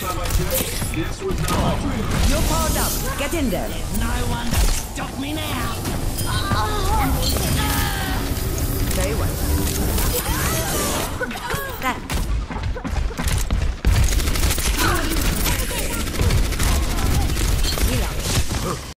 You're powered up. Get in there. No one